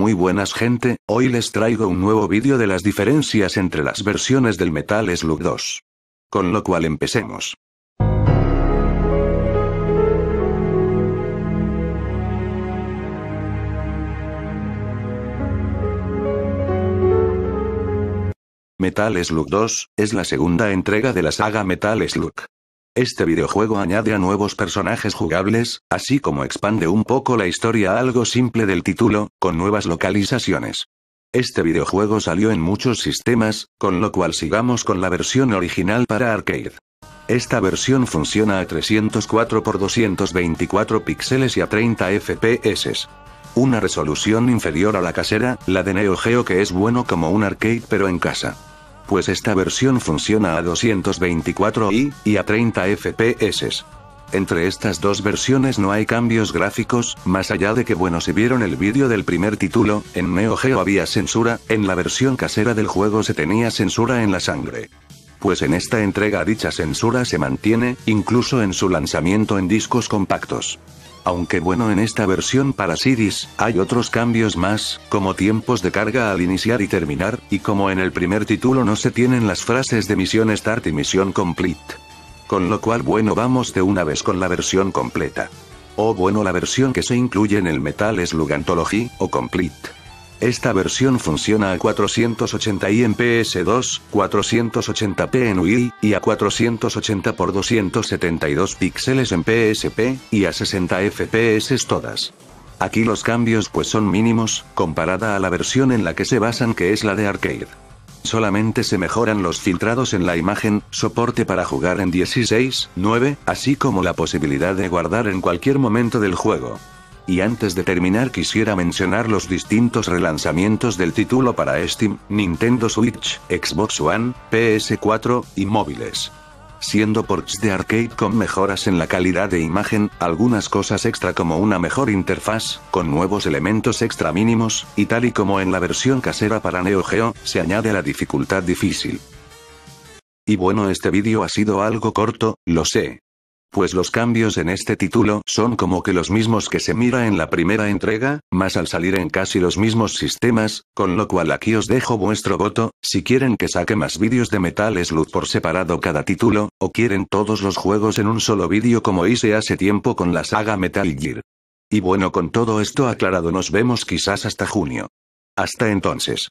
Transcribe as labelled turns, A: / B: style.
A: Muy buenas gente, hoy les traigo un nuevo vídeo de las diferencias entre las versiones del Metal Slug 2. Con lo cual empecemos. Metal Slug 2, es la segunda entrega de la saga Metal Slug. Este videojuego añade a nuevos personajes jugables, así como expande un poco la historia algo simple del título, con nuevas localizaciones. Este videojuego salió en muchos sistemas, con lo cual sigamos con la versión original para arcade. Esta versión funciona a 304 x 224 píxeles y a 30 FPS. Una resolución inferior a la casera, la de Neo Geo que es bueno como un arcade pero en casa pues esta versión funciona a 224i, y a 30 fps. Entre estas dos versiones no hay cambios gráficos, más allá de que bueno si vieron el vídeo del primer título, en Neo Geo había censura, en la versión casera del juego se tenía censura en la sangre. Pues en esta entrega dicha censura se mantiene, incluso en su lanzamiento en discos compactos. Aunque bueno en esta versión para CDs, hay otros cambios más, como tiempos de carga al iniciar y terminar, y como en el primer título no se tienen las frases de misión start y misión complete. Con lo cual bueno vamos de una vez con la versión completa. O bueno la versión que se incluye en el Metal Slug Anthology, o Complete. Esta versión funciona a 480i en PS2, 480p en UI, y a 480 x 272 píxeles en PSP, y a 60 FPS todas. Aquí los cambios pues son mínimos, comparada a la versión en la que se basan que es la de arcade. Solamente se mejoran los filtrados en la imagen, soporte para jugar en 16, 9, así como la posibilidad de guardar en cualquier momento del juego. Y antes de terminar quisiera mencionar los distintos relanzamientos del título para Steam, Nintendo Switch, Xbox One, PS4, y móviles. Siendo ports de arcade con mejoras en la calidad de imagen, algunas cosas extra como una mejor interfaz, con nuevos elementos extra mínimos, y tal y como en la versión casera para Neo Geo, se añade la dificultad difícil. Y bueno este vídeo ha sido algo corto, lo sé, pues los cambios en este título son como que los mismos que se mira en la primera entrega, más al salir en casi los mismos sistemas, con lo cual aquí os dejo vuestro voto, si quieren que saque más vídeos de Metal Slug por separado cada título, o quieren todos los juegos en un solo vídeo como hice hace tiempo con la saga Metal Gear. Y bueno con todo esto aclarado nos vemos quizás hasta junio. Hasta entonces.